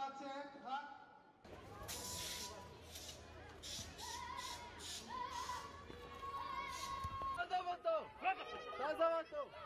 লাগছে হাত Salva, Salva,